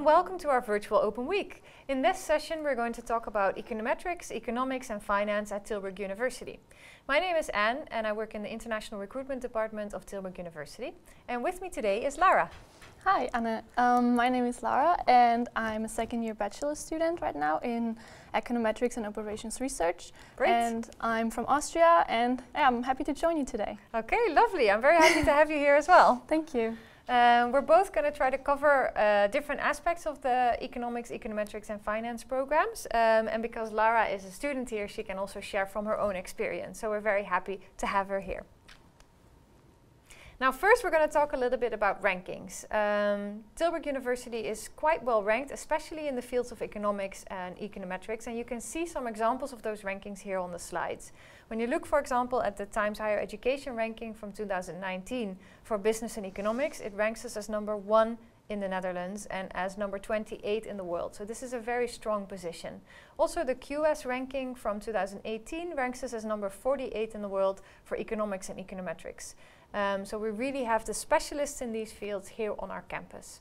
and welcome to our virtual Open Week. In this session, we're going to talk about econometrics, economics, and finance at Tilburg University. My name is Anne, and I work in the International Recruitment Department of Tilburg University. And with me today is Lara. Hi, Anne. Um, my name is Lara, and I'm a second year bachelor student right now in econometrics and operations research. Great. And I'm from Austria, and yeah, I'm happy to join you today. Okay, lovely. I'm very happy to have you here as well. Thank you. Um, we're both going to try to cover uh, different aspects of the economics, econometrics, and finance programs. Um, and because Lara is a student here, she can also share from her own experience. So we're very happy to have her here. Now, first, we're going to talk a little bit about rankings. Um, Tilburg University is quite well ranked, especially in the fields of economics and econometrics. And you can see some examples of those rankings here on the slides. When you look, for example, at the Times Higher Education ranking from 2019 for business and economics, it ranks us as number one in the Netherlands and as number 28 in the world. So this is a very strong position. Also, the QS ranking from 2018 ranks us as number 48 in the world for economics and econometrics. Um, so we really have the specialists in these fields here on our campus.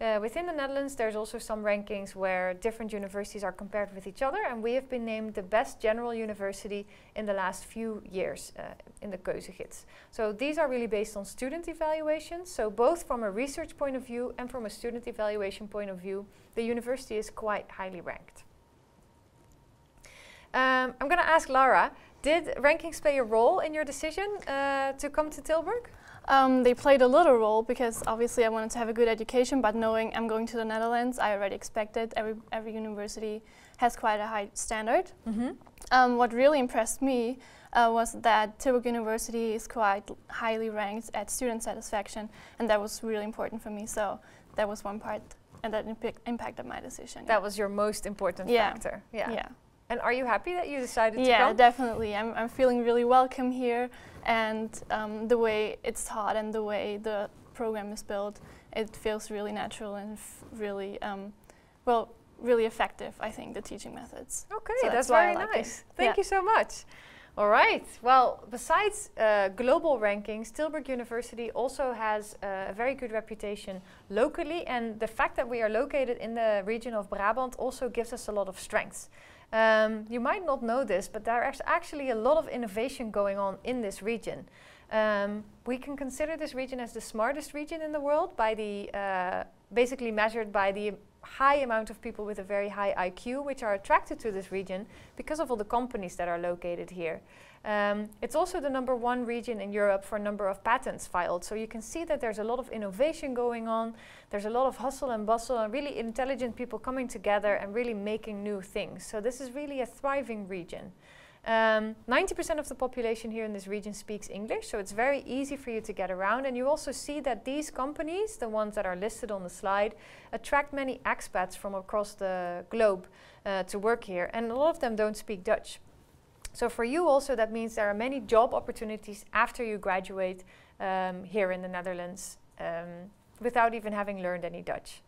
Uh, within the Netherlands, there's also some rankings where different universities are compared with each other, and we have been named the best general university in the last few years uh, in the Keuzegids. So these are really based on student evaluations. So both from a research point of view and from a student evaluation point of view, the university is quite highly ranked. Um, I'm going to ask Lara, did rankings play a role in your decision uh, to come to Tilburg? Um, they played a little role because obviously I wanted to have a good education, but knowing I'm going to the Netherlands, I already expected every, every university has quite a high standard. Mm -hmm. um, what really impressed me uh, was that Tilburg University is quite highly ranked at student satisfaction, and that was really important for me. So that was one part, and that impacted my decision. That yeah. was your most important yeah. factor. Yeah. yeah. And are you happy that you decided yeah, to come? Yeah, definitely. I'm, I'm feeling really welcome here and um, the way it's taught and the way the program is built, it feels really natural and really, um, well, really effective, I think, the teaching methods. Okay, so that's, that's very like nice. It. Thank yeah. you so much. All right. Well, besides uh, global rankings, Tilburg University also has uh, a very good reputation locally, and the fact that we are located in the region of Brabant also gives us a lot of strengths. Um, you might not know this, but there is actually a lot of innovation going on in this region. Um, we can consider this region as the smartest region in the world by the uh, basically measured by the high amount of people with a very high IQ which are attracted to this region because of all the companies that are located here. Um, it's also the number one region in Europe for a number of patents filed. So you can see that there's a lot of innovation going on. There's a lot of hustle and bustle and really intelligent people coming together and really making new things. So this is really a thriving region. 90% um, of the population here in this region speaks English, so it's very easy for you to get around. And you also see that these companies, the ones that are listed on the slide, attract many expats from across the globe uh, to work here. And a lot of them don't speak Dutch. So for you also, that means there are many job opportunities after you graduate um, here in the Netherlands um, without even having learned any Dutch.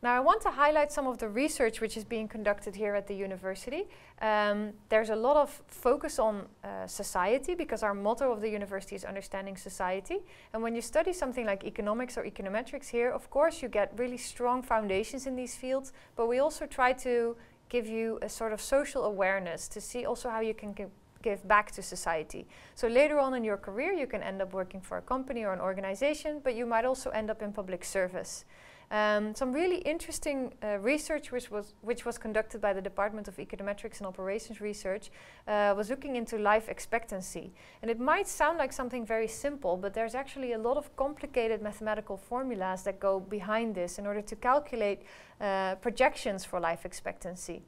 Now I want to highlight some of the research which is being conducted here at the university. Um, there's a lot of focus on uh, society because our motto of the university is understanding society. And when you study something like economics or econometrics here, of course you get really strong foundations in these fields, but we also try to give you a sort of social awareness to see also how you can give give back to society. So later on in your career, you can end up working for a company or an organization, but you might also end up in public service. Um, some really interesting uh, research which was, which was conducted by the Department of Econometrics and Operations Research uh, was looking into life expectancy. And it might sound like something very simple, but there's actually a lot of complicated mathematical formulas that go behind this in order to calculate uh, projections for life expectancy.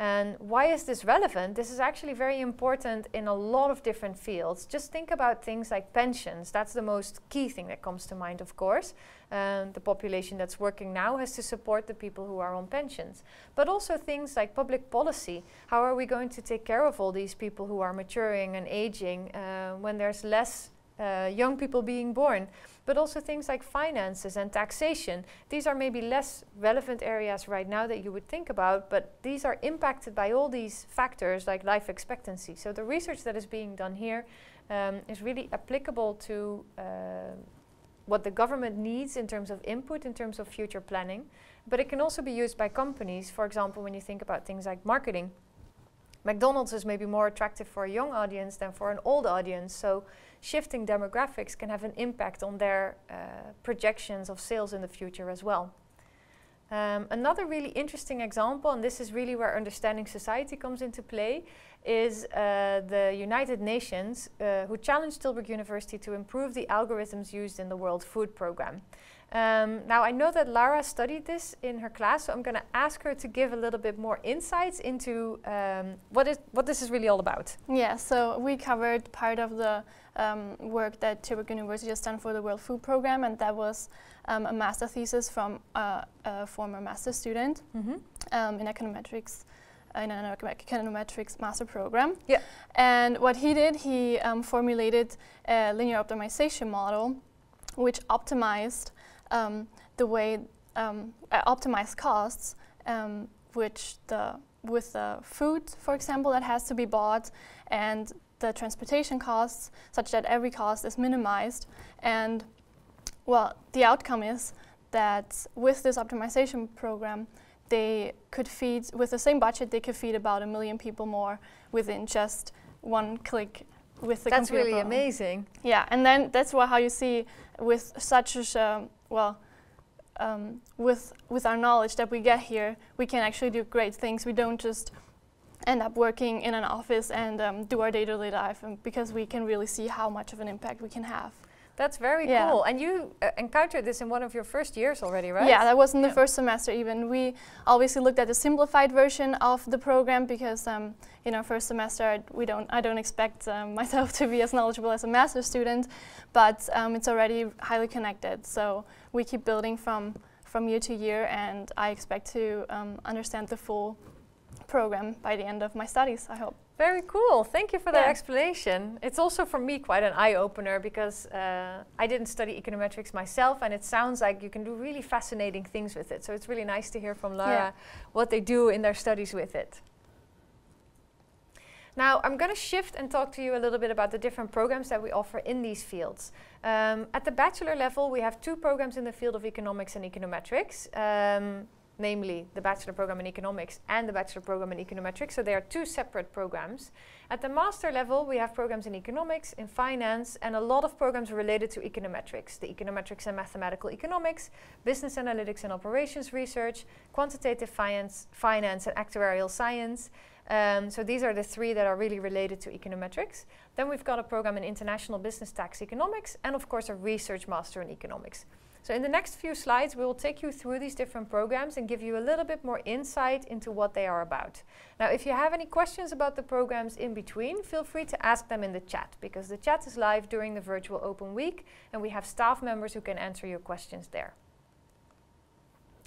And why is this relevant? This is actually very important in a lot of different fields. Just think about things like pensions. That's the most key thing that comes to mind, of course. Um, the population that's working now has to support the people who are on pensions. But also things like public policy. How are we going to take care of all these people who are maturing and aging uh, when there's less uh, young people being born, but also things like finances and taxation. These are maybe less relevant areas right now that you would think about, but these are impacted by all these factors like life expectancy. So the research that is being done here um, is really applicable to uh, what the government needs in terms of input, in terms of future planning. But it can also be used by companies, for example, when you think about things like marketing. McDonald's is maybe more attractive for a young audience than for an old audience. So shifting demographics can have an impact on their uh, projections of sales in the future as well. Um, another really interesting example, and this is really where understanding society comes into play, is uh, the United Nations, uh, who challenged Tilburg University to improve the algorithms used in the World Food Programme. Um, now, I know that Lara studied this in her class, so I'm going to ask her to give a little bit more insights into um, what, is, what this is really all about. Yeah, so we covered part of the um, work that Tilburg University has done for the World Food Programme, and that was um, a master thesis from a, a former master student mm -hmm. in econometrics in an econometrics master program. Yeah. And what he did, he um, formulated a linear optimization model which optimized um, the way um, uh, optimize costs, um, which the with the food, for example, that has to be bought, and the transportation costs, such that every cost is minimized. And well, the outcome is that with this optimization program, they could feed, with the same budget, they could feed about a million people more within just one click with the that's computer. That's really program. amazing. Yeah, and then that's what, how you see with such a, well, um, with, with our knowledge that we get here, we can actually do great things. We don't just end up working in an office and um, do our day-to-day life because we can really see how much of an impact we can have. That's very yeah. cool. And you uh, encountered this in one of your first years already, right? Yeah, that was in the yeah. first semester even. We obviously looked at the simplified version of the program because um, in our first semester we don't, I don't expect um, myself to be as knowledgeable as a master student, but um, it's already highly connected. So we keep building from, from year to year and I expect to um, understand the full program by the end of my studies, I hope. Very cool. Thank you for yeah. that explanation. It's also for me quite an eye opener because uh, I didn't study econometrics myself, and it sounds like you can do really fascinating things with it. So it's really nice to hear from Lara yeah. what they do in their studies with it. Now, I'm going to shift and talk to you a little bit about the different programs that we offer in these fields. Um, at the bachelor level, we have two programs in the field of economics and econometrics. Um, namely the bachelor program in economics and the bachelor program in econometrics. So they are two separate programs. At the master level, we have programs in economics, in finance, and a lot of programs related to econometrics. The econometrics and mathematical economics, business analytics and operations research, quantitative finance, finance and actuarial science. Um, so these are the three that are really related to econometrics. Then we've got a program in international business tax economics, and of course a research master in economics. So in the next few slides, we will take you through these different programs and give you a little bit more insight into what they are about. Now, if you have any questions about the programs in between, feel free to ask them in the chat because the chat is live during the virtual open week and we have staff members who can answer your questions there.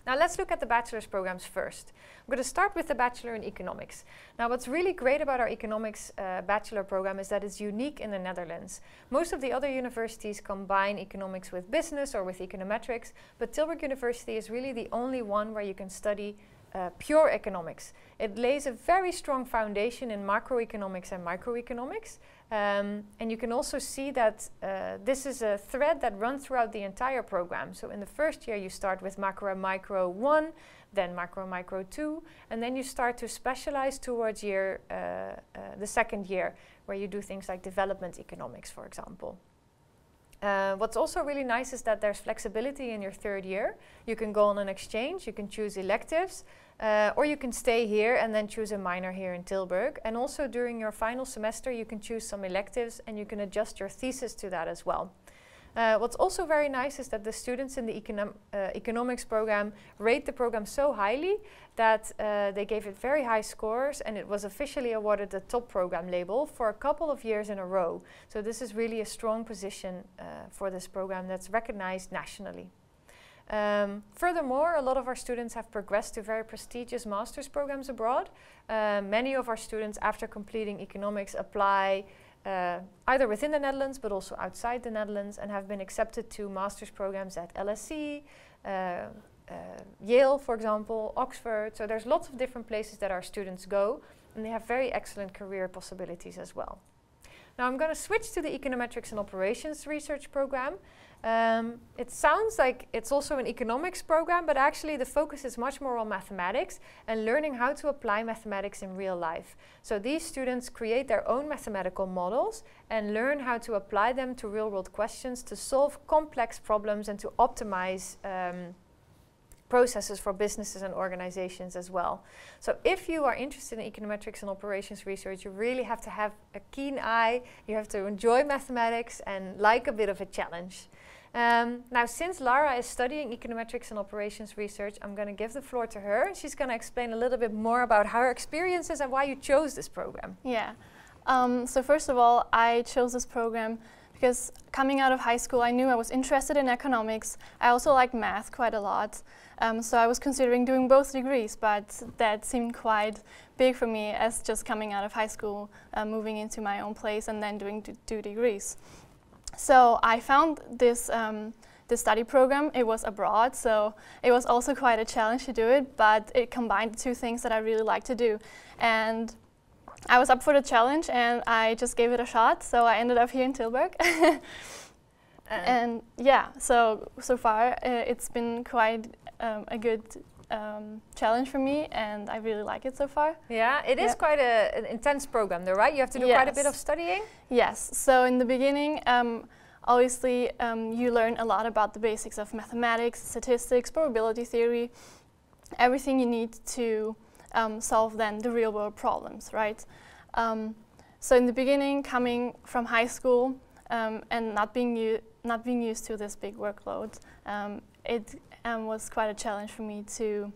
Now let's look at the bachelor's programs first. I'm going to start with the bachelor in economics. Now what's really great about our economics uh, bachelor program is that it's unique in the Netherlands. Most of the other universities combine economics with business or with econometrics, but Tilburg University is really the only one where you can study uh, pure economics. It lays a very strong foundation in macroeconomics and microeconomics. Um, and you can also see that uh, this is a thread that runs throughout the entire program. So in the first year, you start with macro and micro 1, then macro and micro 2, and then you start to specialize towards year, uh, uh, the second year, where you do things like development economics, for example. Uh, what's also really nice is that there's flexibility in your third year. You can go on an exchange, you can choose electives, uh, or you can stay here and then choose a minor here in Tilburg. And also during your final semester, you can choose some electives and you can adjust your thesis to that as well. Uh, what's also very nice is that the students in the uh, economics program rate the program so highly that uh, they gave it very high scores and it was officially awarded the top program label for a couple of years in a row. So this is really a strong position uh, for this program that's recognized nationally. Um, furthermore, a lot of our students have progressed to very prestigious master's programs abroad. Uh, many of our students, after completing economics, apply uh, either within the Netherlands but also outside the Netherlands and have been accepted to master's programs at LSE, uh, uh, Yale, for example, Oxford. So there's lots of different places that our students go and they have very excellent career possibilities as well. Now I'm going to switch to the Econometrics and Operations Research Program. Um, it sounds like it's also an economics program, but actually the focus is much more on mathematics and learning how to apply mathematics in real life. So these students create their own mathematical models and learn how to apply them to real world questions to solve complex problems and to optimize um, processes for businesses and organizations as well. So if you are interested in econometrics and operations research, you really have to have a keen eye, you have to enjoy mathematics and like a bit of a challenge. Um, now, since Lara is studying econometrics and operations research, I'm going to give the floor to her. and She's going to explain a little bit more about her experiences and why you chose this program. Yeah. Um, so first of all, I chose this program because coming out of high school, I knew I was interested in economics. I also liked math quite a lot. Um, so I was considering doing both degrees, but that seemed quite big for me as just coming out of high school, uh, moving into my own place, and then doing two degrees. So I found this. Um, this study program, it was abroad, so it was also quite a challenge to do it, but it combined two things that I really like to do. And I was up for the challenge and I just gave it a shot, so I ended up here in Tilburg. and yeah, so so far uh, it's been quite um, a good um, challenge for me, and I really like it so far. Yeah, it is quite a, an intense program, though, right? You have to do yes. quite a bit of studying. Yes. So in the beginning, um, obviously, um, you learn a lot about the basics of mathematics, statistics, probability theory, everything you need to um, solve then the real world problems, right? Um, so in the beginning, coming from high school um, and not being not being used to this big workload, it um, was quite a challenge for me to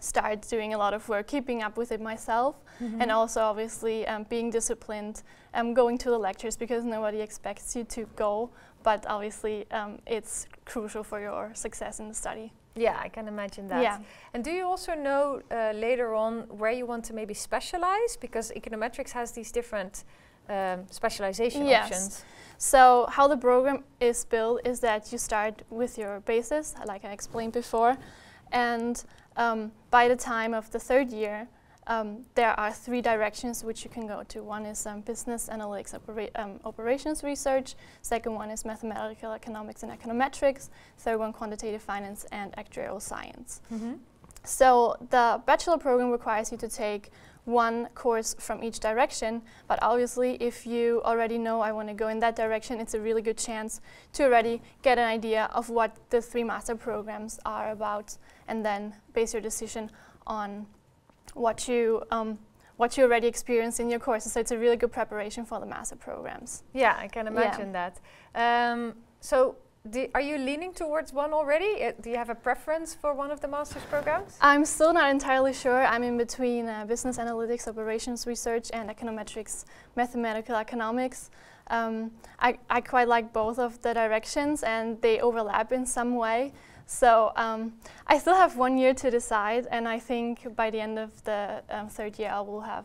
start doing a lot of work, keeping up with it myself, mm -hmm. and also obviously um, being disciplined, um, going to the lectures because nobody expects you to go, but obviously um, it's crucial for your success in the study. Yeah, I can imagine that. Yeah. And do you also know uh, later on where you want to maybe specialize? Because econometrics has these different um, specialization yes. options. So how the program is built is that you start with your basis, like I explained before, and um, by the time of the third year, um, there are three directions which you can go to. One is um, business analytics opera um, operations research. Second one is mathematical economics and econometrics. Third one, quantitative finance and actuarial science. Mm -hmm. So the bachelor program requires you to take one course from each direction. But obviously, if you already know I want to go in that direction, it's a really good chance to already get an idea of what the three master programs are about and then base your decision on what you um, what you already experienced in your courses. So it's a really good preparation for the master programs. Yeah, I can imagine yeah. that. Um, so do, are you leaning towards one already? Uh, do you have a preference for one of the master's programs? I'm still not entirely sure. I'm in between uh, business analytics, operations research, and econometrics, mathematical economics. Um, I, I quite like both of the directions, and they overlap in some way. So um, I still have one year to decide, and I think by the end of the um, third year, I will have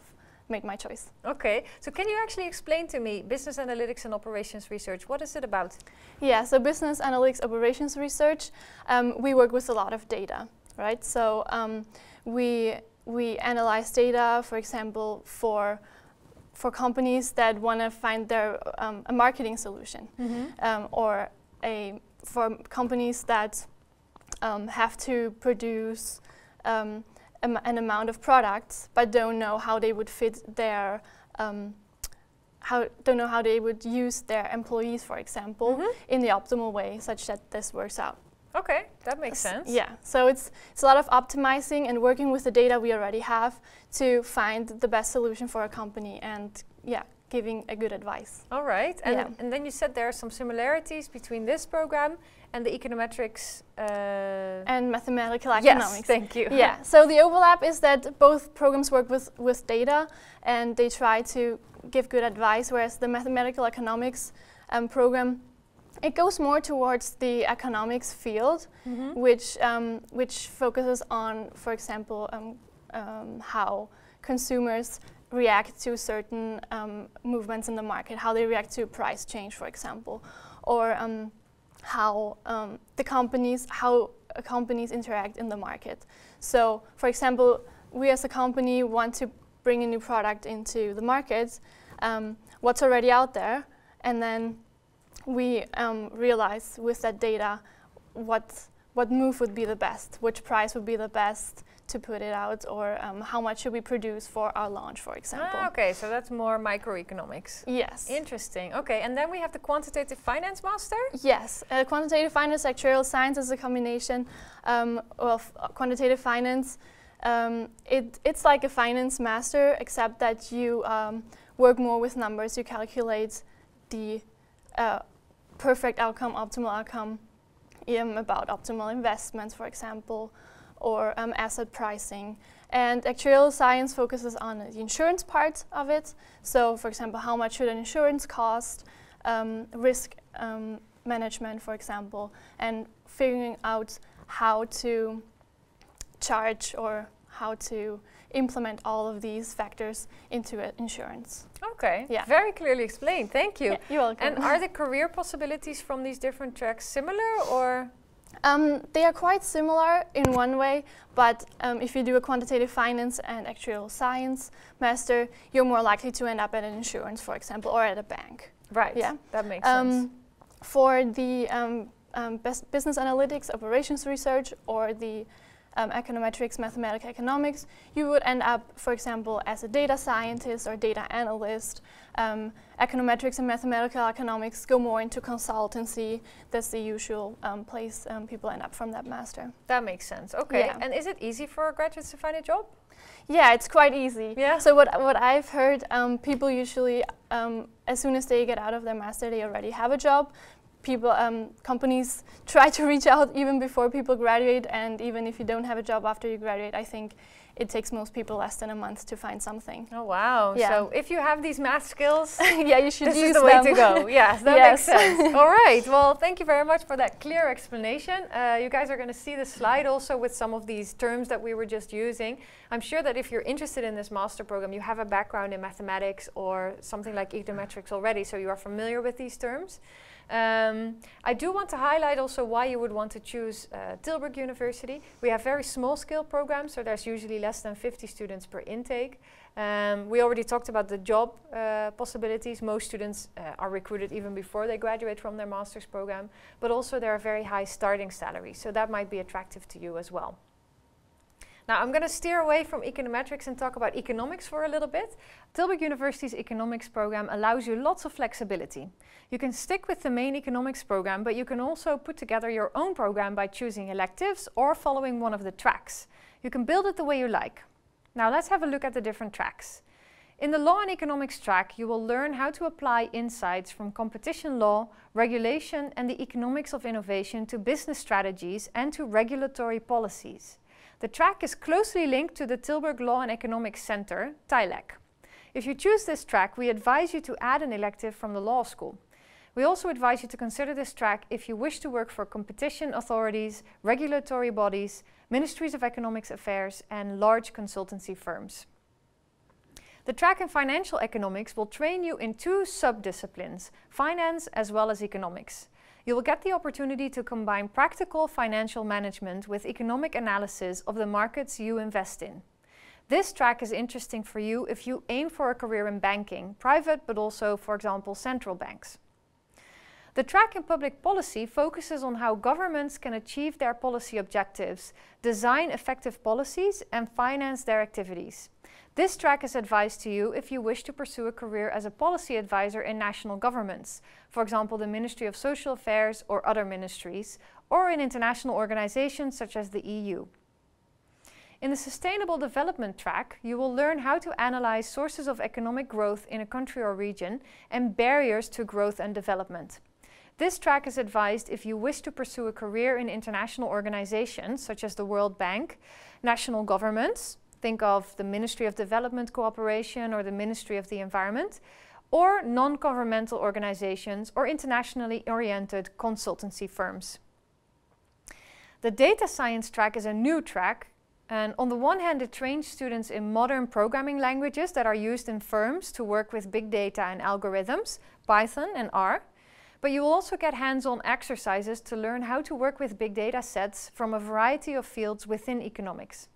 made my choice. Okay, so can you actually explain to me business analytics and operations research? What is it about? Yeah, so business analytics operations research, um, we work with a lot of data, right? So um, we we analyze data, for example, for for companies that want to find their um, a marketing solution, mm -hmm. or a for companies that um, have to produce um, am an amount of products, but don't know how they would fit their um, how don't know how they would use their employees, for example, mm -hmm. in the optimal way, such that this works out. Okay, that makes sense. Yeah, so it's it's a lot of optimizing and working with the data we already have to find the best solution for a company, and yeah, giving a good advice. All right, and, yeah. and then you said there are some similarities between this program and the econometrics uh, and mathematical economics. Yes, thank you. Yeah. So the overlap is that both programs work with with data, and they try to give good advice. Whereas the mathematical economics um, program, it goes more towards the economics field, mm -hmm. which um, which focuses on, for example, um, um how consumers react to certain um, movements in the market, how they react to price change, for example, or um, how um, the companies, how companies interact in the market. So, for example, we as a company want to bring a new product into the market. um, what's already out there, and then we um, realize with that data what what move would be the best, which price would be the best to put it out, or um, how much should we produce for our launch, for example. Ah, okay, so that's more microeconomics. Yes. Interesting. Okay, and then we have the quantitative finance master. Yes, uh, quantitative finance, actuarial science is a combination um, of uh, quantitative finance. Um, it, it's like a finance master, except that you um, work more with numbers. You calculate the uh, perfect outcome, optimal outcome, about optimal investments, for example, or um, asset pricing. And actuarial science focuses on the insurance part of it. So, for example, how much should an insurance cost, um, risk um, management, for example, and figuring out how to charge or how to implement all of these factors into insurance. Okay, yeah. very clearly explained. Thank you. Yeah, you're welcome. And are the career possibilities from these different tracks similar or? Um, they are quite similar in one way, but um, if you do a quantitative finance and actuarial science master, you're more likely to end up at an insurance, for example, or at a bank. Right, yeah. that makes um, sense. For the um, um, business analytics, operations research, or the um, econometrics, mathematical economics, you would end up, for example, as a data scientist or data analyst. Um, econometrics and mathematical economics go more into consultancy. That's the usual um, place um, people end up from that master. That makes sense. Okay. Yeah. And is it easy for graduates to find a job? Yeah, it's quite easy. Yeah. So what what I've heard, um, people usually, um, as soon as they get out of their master, they already have a job people, um, companies try to reach out even before people graduate, and even if you don't have a job after you graduate, I think it takes most people less than a month to find something. Oh wow! Yeah. So if you have these math skills, yeah, you should this use is the them. way to go. yes, that yes. makes sense. All right. Well, thank you very much for that clear explanation. Uh, you guys are going to see the slide also with some of these terms that we were just using. I'm sure that if you're interested in this master program, you have a background in mathematics or something like econometrics already, so you are familiar with these terms. Um, I do want to highlight also why you would want to choose uh, Tilburg University. We have very small scale programs, so there's usually less than 50 students per intake. Um, we already talked about the job uh, possibilities. Most students uh, are recruited even before they graduate from their master's program, but also there are very high starting salaries, so that might be attractive to you as well. Now I'm going to steer away from econometrics and talk about economics for a little bit. Tilburg University's economics program allows you lots of flexibility. You can stick with the main economics program, but you can also put together your own program by choosing electives or following one of the tracks. You can build it the way you like. Now let's have a look at the different tracks. In the Law and Economics track, you will learn how to apply insights from competition law, regulation and the economics of innovation to business strategies and to regulatory policies. The track is closely linked to the Tilburg Law and Economics Center, TILEC. If you choose this track, we advise you to add an elective from the law school. We also advise you to consider this track if you wish to work for competition authorities, regulatory bodies, ministries of economics affairs and large consultancy firms. The track in financial economics will train you in two sub-disciplines, finance as well as economics. You will get the opportunity to combine practical financial management with economic analysis of the markets you invest in. This track is interesting for you if you aim for a career in banking, private but also, for example, central banks. The track in public policy focuses on how governments can achieve their policy objectives, design effective policies and finance their activities. This track is advised to you if you wish to pursue a career as a policy advisor in national governments, for example the Ministry of Social Affairs or other ministries, or in international organizations such as the EU. In the Sustainable Development track, you will learn how to analyze sources of economic growth in a country or region and barriers to growth and development. This track is advised if you wish to pursue a career in international organizations such as the World Bank, national governments, Think of the Ministry of Development Cooperation or the Ministry of the Environment, or non-governmental organizations or internationally oriented consultancy firms. The data science track is a new track and on the one hand it trains students in modern programming languages that are used in firms to work with big data and algorithms, Python and R. But you will also get hands-on exercises to learn how to work with big data sets from a variety of fields within economics.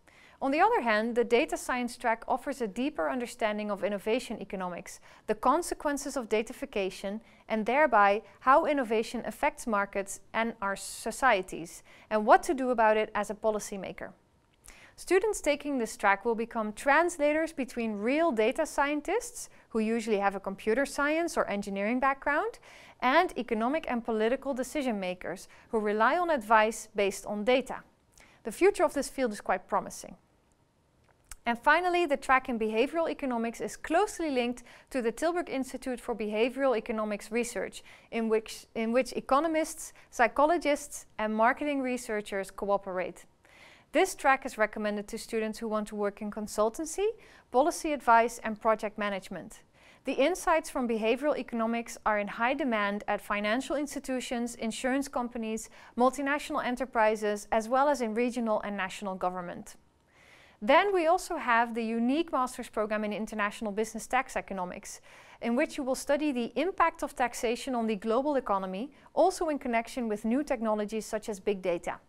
On the other hand, the data science track offers a deeper understanding of innovation economics, the consequences of datafication, and thereby how innovation affects markets and our societies, and what to do about it as a policymaker. Students taking this track will become translators between real data scientists, who usually have a computer science or engineering background, and economic and political decision makers, who rely on advice based on data. The future of this field is quite promising. And finally, the track in behavioral economics is closely linked to the Tilburg Institute for Behavioral Economics Research, in which, in which economists, psychologists, and marketing researchers cooperate. This track is recommended to students who want to work in consultancy, policy advice and project management. The insights from behavioral economics are in high demand at financial institutions, insurance companies, multinational enterprises, as well as in regional and national government. Then we also have the unique master's program in international business tax economics, in which you will study the impact of taxation on the global economy, also in connection with new technologies such as big data.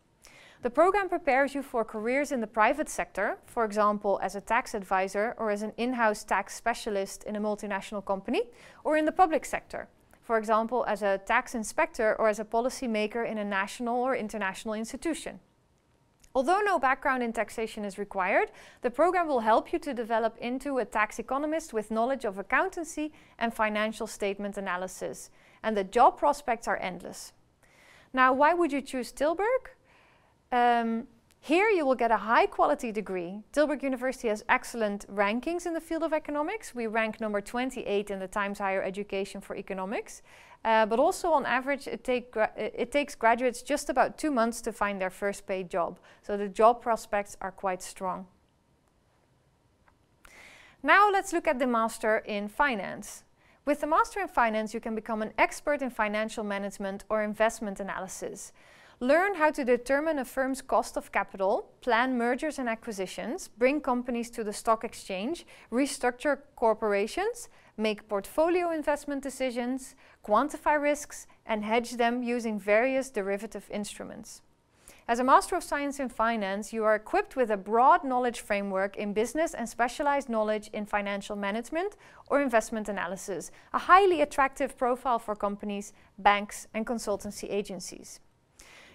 The program prepares you for careers in the private sector, for example, as a tax advisor or as an in-house tax specialist in a multinational company, or in the public sector, for example, as a tax inspector or as a policymaker in a national or international institution. Although no background in taxation is required, the program will help you to develop into a tax economist with knowledge of accountancy and financial statement analysis. And the job prospects are endless. Now, why would you choose Tilburg? Um, here you will get a high quality degree. Tilburg University has excellent rankings in the field of economics. We rank number 28 in the Times Higher Education for Economics. Uh, but also on average it, take it takes graduates just about two months to find their first paid job. So the job prospects are quite strong. Now let's look at the Master in Finance. With the Master in Finance you can become an expert in financial management or investment analysis. Learn how to determine a firm's cost of capital, plan mergers and acquisitions, bring companies to the stock exchange, restructure corporations, make portfolio investment decisions, quantify risks, and hedge them using various derivative instruments. As a Master of Science in Finance, you are equipped with a broad knowledge framework in business and specialized knowledge in financial management or investment analysis, a highly attractive profile for companies, banks, and consultancy agencies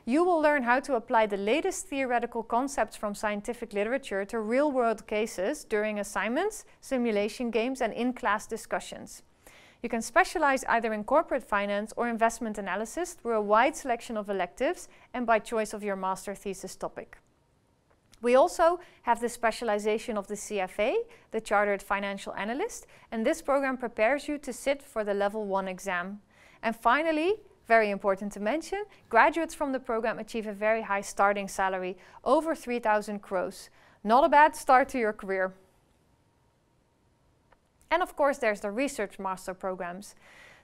you will learn how to apply the latest theoretical concepts from scientific literature to real-world cases during assignments, simulation games and in-class discussions. You can specialize either in corporate finance or investment analysis through a wide selection of electives and by choice of your master thesis topic. We also have the specialization of the CFA, the Chartered Financial Analyst, and this program prepares you to sit for the level 1 exam. And finally, very important to mention, graduates from the program achieve a very high starting salary, over 3,000 crores. Not a bad start to your career. And of course, there's the Research Master programs.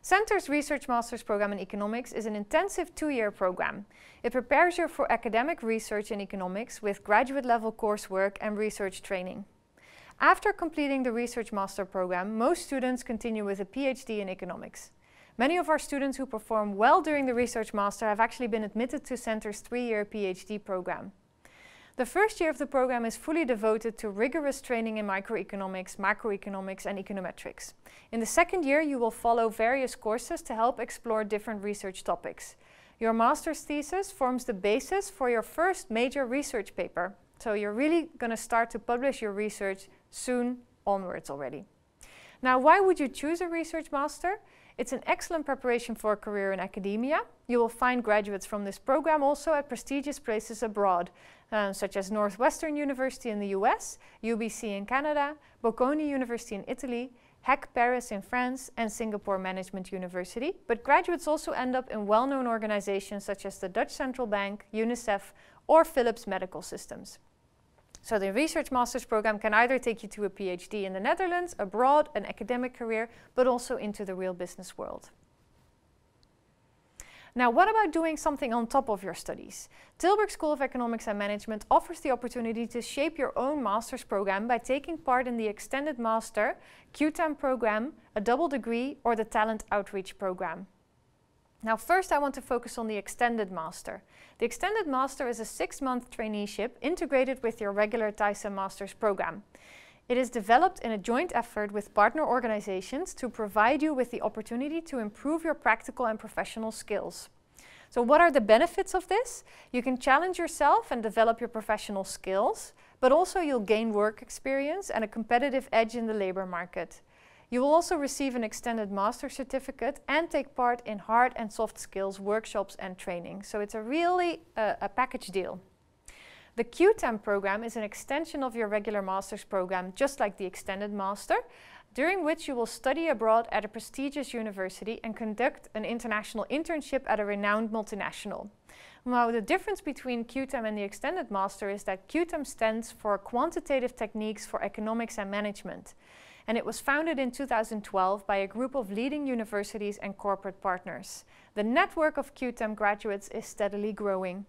CentER's Research Master's program in Economics is an intensive two-year program. It prepares you for academic research in economics with graduate level coursework and research training. After completing the Research Master program, most students continue with a PhD in economics. Many of our students who perform well during the Research Master have actually been admitted to CentER's three-year PhD program. The first year of the program is fully devoted to rigorous training in microeconomics, macroeconomics and econometrics. In the second year you will follow various courses to help explore different research topics. Your master's thesis forms the basis for your first major research paper. So you're really going to start to publish your research soon onwards already. Now why would you choose a research master? It's an excellent preparation for a career in academia. You will find graduates from this program also at prestigious places abroad, uh, such as Northwestern University in the US, UBC in Canada, Bocconi University in Italy, HEC Paris in France, and Singapore Management University. But graduates also end up in well-known organizations such as the Dutch Central Bank, UNICEF, or Philips Medical Systems. So the Research Master's program can either take you to a PhD in the Netherlands, abroad, an academic career, but also into the real business world. Now, what about doing something on top of your studies? Tilburg School of Economics and Management offers the opportunity to shape your own master's program by taking part in the Extended Master, QTEM program, a double degree, or the Talent Outreach program. Now, first, I want to focus on the Extended Master. The Extended Master is a six month traineeship integrated with your regular TiSEM Master's program. It is developed in a joint effort with partner organizations to provide you with the opportunity to improve your practical and professional skills. So, what are the benefits of this? You can challenge yourself and develop your professional skills, but also you'll gain work experience and a competitive edge in the labor market. You will also receive an extended master certificate and take part in hard and soft skills workshops and training. So it's a really uh, a package deal. The QTEM program is an extension of your regular master's program, just like the extended master, during which you will study abroad at a prestigious university and conduct an international internship at a renowned multinational. Now, the difference between QTEM and the extended master is that QTEM stands for Quantitative Techniques for Economics and Management and it was founded in 2012 by a group of leading universities and corporate partners. The network of QTEM graduates is steadily growing.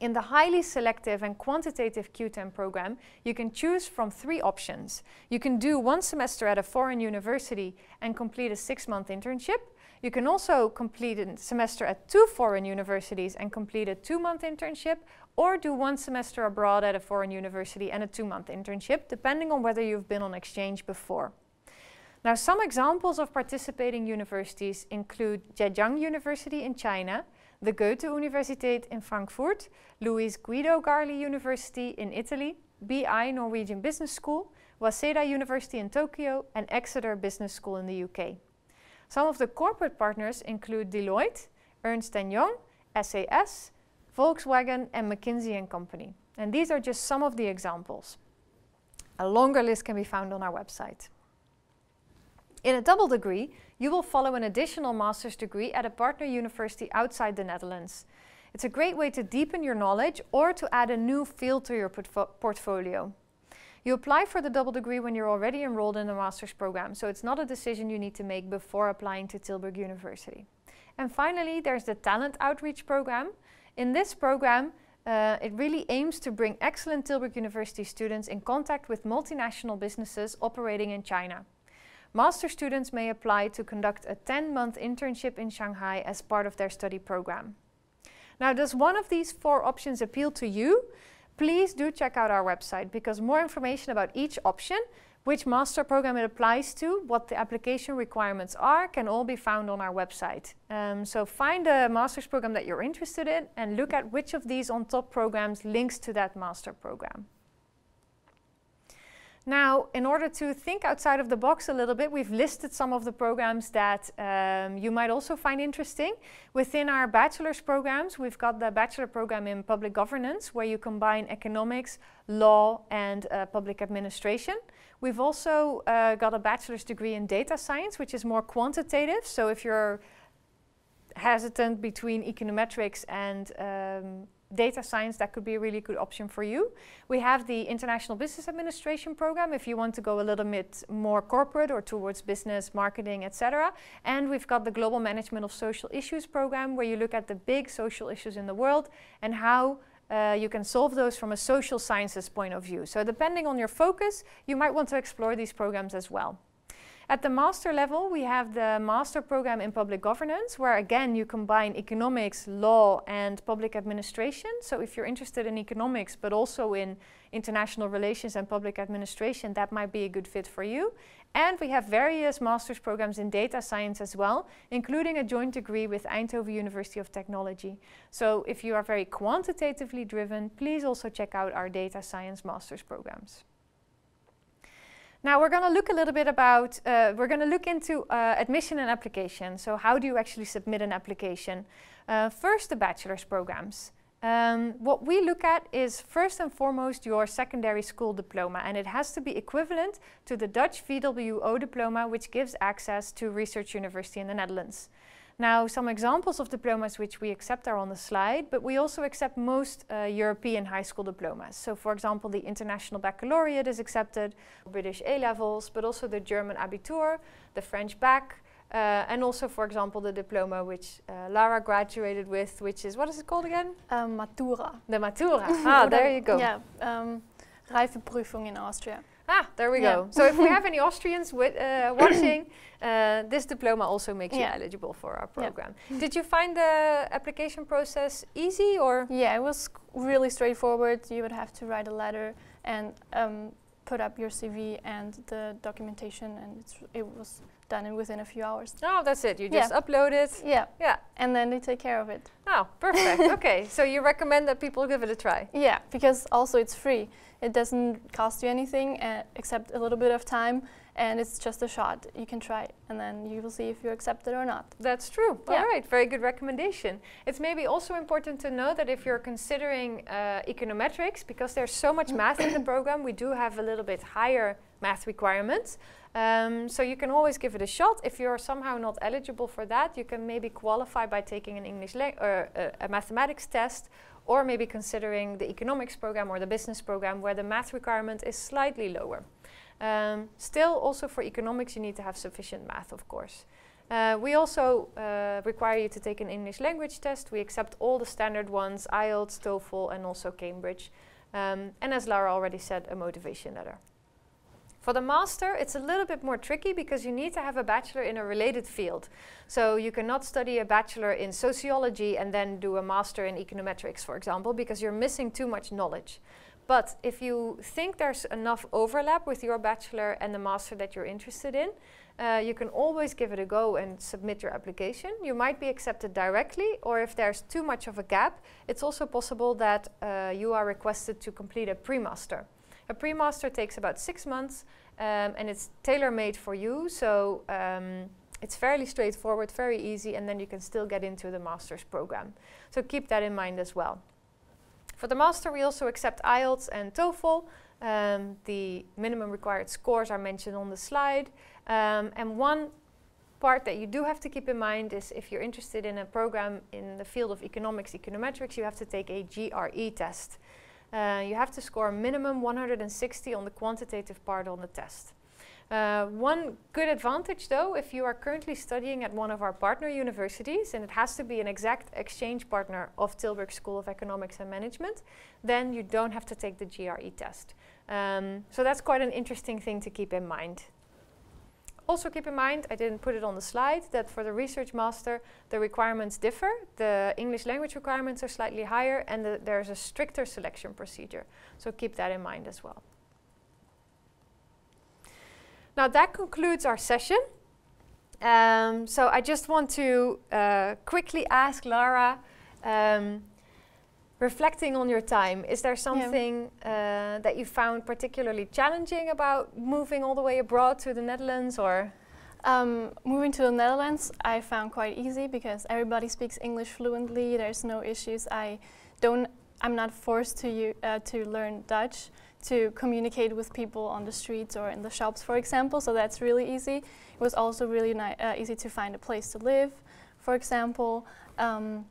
In the highly selective and quantitative QTEM program, you can choose from three options. You can do one semester at a foreign university and complete a six-month internship. You can also complete a semester at two foreign universities and complete a two-month internship, or do one semester abroad at a foreign university and a two-month internship, depending on whether you've been on exchange before. Now, some examples of participating universities include Zhejiang University in China, the Goethe Universiteit in Frankfurt, LUISS Guido Carli University in Italy, BI Norwegian Business School, Waseda University in Tokyo, and Exeter Business School in the UK. Some of the corporate partners include Deloitte, Ernst & Young, SAS, Volkswagen and McKinsey & Company. And these are just some of the examples. A longer list can be found on our website. In a double degree, you will follow an additional master's degree at a partner university outside the Netherlands. It's a great way to deepen your knowledge or to add a new field to your portfolio. You apply for the double degree when you're already enrolled in the master's program, so it's not a decision you need to make before applying to Tilburg University. And finally, there's the Talent Outreach Program. In this program, uh, it really aims to bring excellent Tilburg University students in contact with multinational businesses operating in China. Master students may apply to conduct a 10-month internship in Shanghai as part of their study program. Now, does one of these four options appeal to you? Please do check out our website because more information about each option which master program it applies to, what the application requirements are, can all be found on our website. Um, so find a master's program that you're interested in and look at which of these on top programs links to that master program. Now, in order to think outside of the box a little bit, we've listed some of the programs that um, you might also find interesting. Within our bachelor's programs, we've got the bachelor program in public governance, where you combine economics, law, and uh, public administration. We've also uh, got a bachelor's degree in data science, which is more quantitative. So if you're hesitant between econometrics and um, data science, that could be a really good option for you. We have the International Business Administration program if you want to go a little bit more corporate or towards business, marketing, etc. And we've got the Global Management of Social Issues program where you look at the big social issues in the world and how uh, you can solve those from a social sciences point of view. So depending on your focus, you might want to explore these programs as well. At the master level, we have the master program in public governance, where again you combine economics, law, and public administration. So if you're interested in economics, but also in international relations and public administration, that might be a good fit for you. And we have various master's programs in data science as well, including a joint degree with Eindhoven University of Technology. So if you are very quantitatively driven, please also check out our data science master's programs. Now we're going to look a little bit about, uh, we're going to look into uh, admission and application. So how do you actually submit an application? Uh, first, the bachelor's programs. Um, what we look at is first and foremost your secondary school diploma and it has to be equivalent to the Dutch VWO diploma which gives access to research university in the Netherlands. Now some examples of diplomas which we accept are on the slide but we also accept most uh, European high school diplomas. So for example the International Baccalaureate is accepted, British A-levels but also the German Abitur, the French Bac, uh, and also, for example, the diploma which uh, Lara graduated with, which is, what is it called again? Um, Matura. The Matura. ah, there you go. Yeah, um, Reifeprüfung in Austria. Ah, there we Yeah. go. So if we have any Austrians with, uh, watching, uh, this diploma also makes you eligible for our Yeah. program. Did you find the application process easy or? Yeah, it was really straightforward. You would have to write a letter and um, put up your CV and the documentation, and it's, it was done in within a few hours. Oh, that's it. You Yeah. just upload it. Yeah, Yeah. and then they take care of it. Oh, perfect. okay, so you recommend that people give it a try. Yeah, because also it's free. It doesn't cost you anything uh, except a little bit of time, and it's just a shot. You can try, it, and then you will see if you're accepted or not. That's true. Yeah. All right, very good recommendation. It's maybe also important to know that if you're considering uh, econometrics, because there's so much math in the program, we do have a little bit higher math requirements. Um, so you can always give it a shot. If you're somehow not eligible for that, you can maybe qualify by taking an English or uh, a mathematics test, or maybe considering the economics program or the business program, where the math requirement is slightly lower. Um, still, also for economics, you need to have sufficient math, of course. Uh, we also uh, require you to take an English language test. We accept all the standard ones, IELTS, TOEFL, and also Cambridge. Um, and as Lara already said, a motivation letter. For the master, it's a little bit more tricky because you need to have a bachelor in a related field. So you cannot study a bachelor in sociology and then do a master in econometrics, for example, because you're missing too much knowledge. But if you think there's enough overlap with your bachelor and the master that you're interested in, uh, you can always give it a go and submit your application. You might be accepted directly, or if there's too much of a gap, it's also possible that uh, you are requested to complete a pre-master. A pre-master takes about six months, um, and it's tailor-made for you, so um, it's fairly straightforward, very easy, and then you can still get into the master's program. So keep that in mind as well. For the master, we also accept IELTS and TOEFL. Um, the minimum required scores are mentioned on the slide. Um, and one part that you do have to keep in mind is if you're interested in a program in the field of economics, econometrics, you have to take a GRE test. Uh, you have to score a minimum 160 on the quantitative part on the test. Uh, one good advantage though, if you are currently studying at one of our partner universities, and it has to be an exact exchange partner of Tilburg School of Economics and Management, then you don't have to take the GRE test. Um, so that's quite an interesting thing to keep in mind. Also keep in mind, I didn't put it on the slide, that for the research master, the requirements differ. The English language requirements are slightly higher and the, there's a stricter selection procedure. So keep that in mind as well. Now that concludes our session. Um, so I just want to uh, quickly ask Lara, um, reflecting on your time, is there something uh, that you found particularly challenging about moving all the way abroad to the Netherlands or? Um, moving to the Netherlands, I found quite easy because everybody speaks English fluently. There's no issues. I don't. I'm not forced to uh, to learn Dutch to communicate with people on the streets or in the shops, for example. So that's really easy. It was also really uh, easy to find a place to live, for example, um,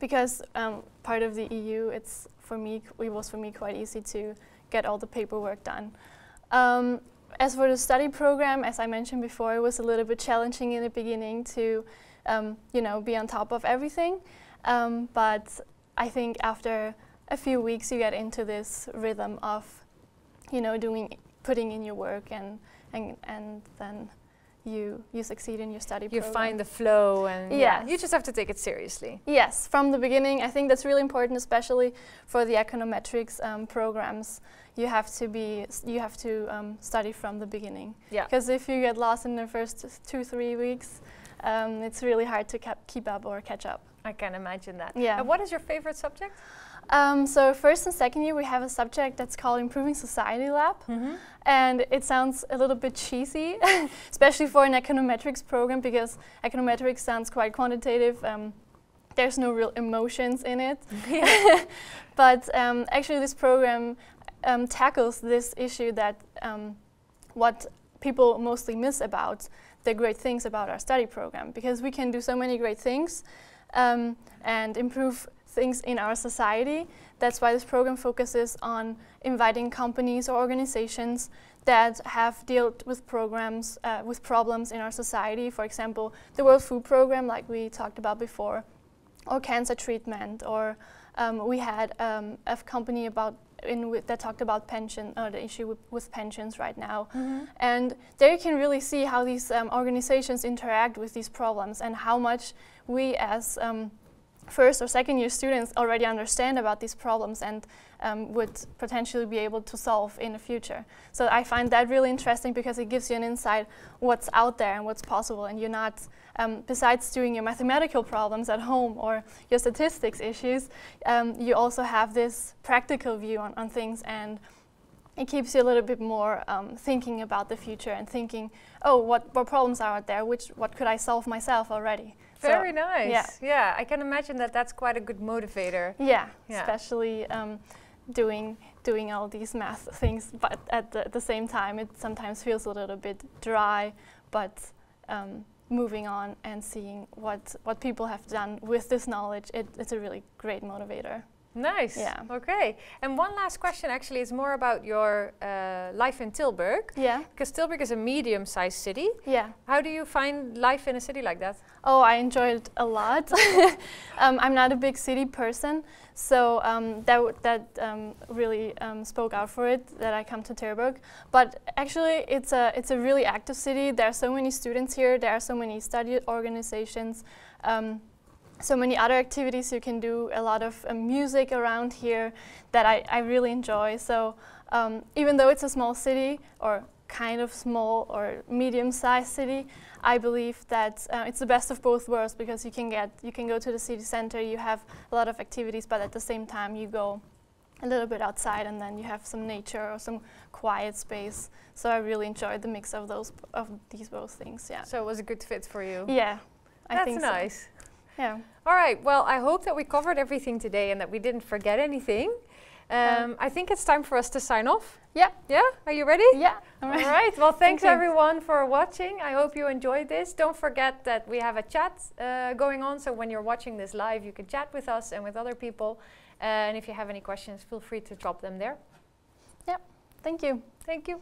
because um, part of the EU. It's for me. It was for me quite easy to get all the paperwork done. Um, as for the study program, as I mentioned before, it was a little bit challenging in the beginning to, um, you know, be on top of everything. Um, but I think after a few weeks, you get into this rhythm of, you know, doing, putting in your work, and and and then you you succeed in your study You program. find the flow and yeah, you just have to take it seriously. Yes, from the beginning. I think that's really important, especially for the econometrics um, programs. You have to be, you have to um, study from the beginning. Yeah. Because if you get lost in the first two, three weeks, um, it's really hard to keep up or catch up. I can imagine that. Yeah. And what is your favorite subject? Um, so first and second year, we have a subject that's called Improving Society Lab. Mm-hmm. And it sounds a little bit cheesy, especially for an econometrics program because econometrics sounds quite quantitative. Um, there's no real emotions in it. but um, actually, this program um, tackles this issue that um, what people mostly miss about the great things about our study program because we can do so many great things um, and improve things in our society. That's why this program focuses on inviting companies or organizations that have dealt with programs uh, with problems in our society. For example, the World Food Program, like we talked about before, or cancer treatment, or um, we had um, a company about in that talked about pension, uh, the issue with, with pensions right now, and there you can really see how these um, organizations interact with these problems and how much we as um, first or second year students already understand about these problems and um, would potentially be able to solve in the future. So I find that really interesting because it gives you an insight what's out there and what's possible, and you're not um, besides doing your mathematical problems at home or your statistics issues, um, you also have this practical view on, on things and it keeps you a little bit more um, thinking about the future and thinking, oh, what, what problems are out there? Which what could I solve myself already? So, Very nice. yeah. yeah, I can imagine that that's quite a good motivator. Yeah, Yeah. especially um, doing doing all these math things, but at the, the same time, it sometimes feels a little bit dry. But um, moving on and seeing what what people have done with this knowledge, it, it's a really great motivator. Nice. Yeah. Okay. And one last question actually is more about your uh, life in Tilburg. Yeah, Because Tilburg is a medium sized city. yeah. How do you find life in a city like that? Oh, I enjoyed it a lot. um, I'm not a big city person, so um, that that um, really um, spoke out for it that I come to Tilburg. But actually, it's a it's a really active city. There are so many students here. There are so many study organizations. So many other activities you can do. A lot of uh, music around here that I, I really enjoy. So um, even though it's a small city or kind of small or medium-sized city, I believe that uh, it's the best of both worlds because you can get you can go to the city center, you have a lot of activities, but at the same time you go a little bit outside and then you have some nature or some quiet space. So I really enjoyed the mix of those of these both things. Yeah. So it was a good fit for you. Yeah. I That's think so. Yeah. All right. Well, I hope that we covered everything today and that we didn't forget anything. Um, I think it's time for us to sign off. Yeah. Yeah? Are you ready? Yeah. All right. Well, thanks you. everyone for watching. I hope you enjoyed this. Don't forget that we have a chat uh, going on. So when you're watching this live, you can chat with us and with other people. Uh, and if you have any questions, feel free to drop them there. Yeah. Thank you. Thank you.